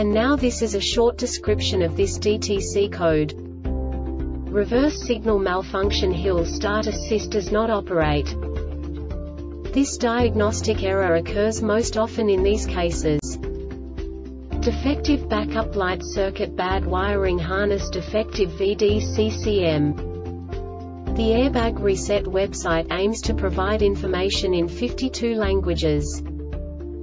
and now this is a short description of this DTC code. Reverse signal malfunction Hill start assist does not operate. This diagnostic error occurs most often in these cases. Defective backup light circuit bad wiring harness defective VDCCM. The Airbag Reset website aims to provide information in 52 languages.